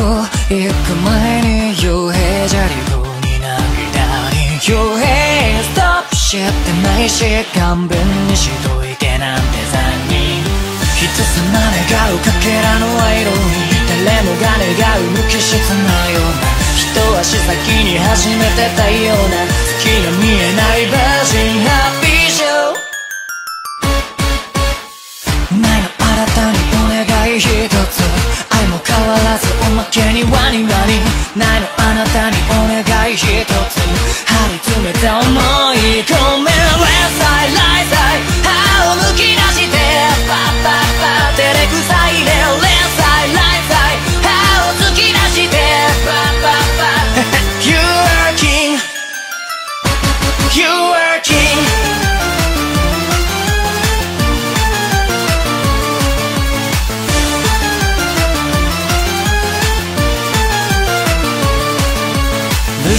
行く前に傭兵砂利棒に涙に傭兵ストップしてないし勘弁にしといてなんて残忍人様願うかけらの色に誰もが願う無機質なような一足先に始めてたような月が見えないバージンハッピーショー。ないのあなたにお願い一つあな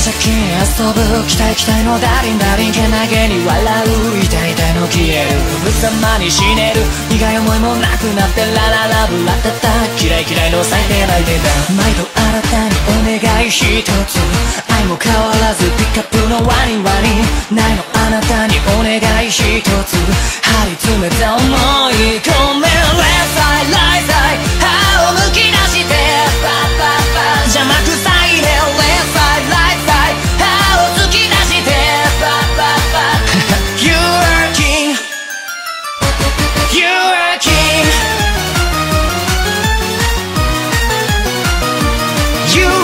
遊ぶ期待期待のダリンダリンけなげに笑う痛い痛いの消える。無様に死ねる。苦い思いもなくなってラララブラタタ嫌い嫌いの最低な相手だ毎度あなたにお願い一つ。愛も変わらずピックアップのワニワニ。ないのあなたにお願い一つ。張り詰めた思い。You